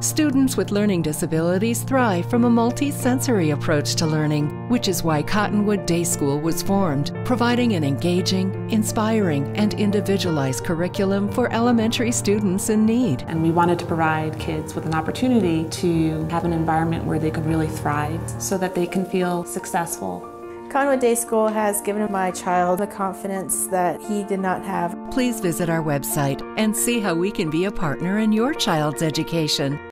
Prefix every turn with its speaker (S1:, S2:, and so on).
S1: Students with learning disabilities thrive from a multi-sensory approach to learning, which is why Cottonwood Day School was formed, providing an engaging, inspiring, and individualized curriculum for elementary students in need.
S2: And we wanted to provide kids with an opportunity to have an environment where they could really thrive so that they can feel successful
S3: Cottonwood Day School has given my child the confidence that he did not have.
S1: Please visit our website and see how we can be a partner in your child's education.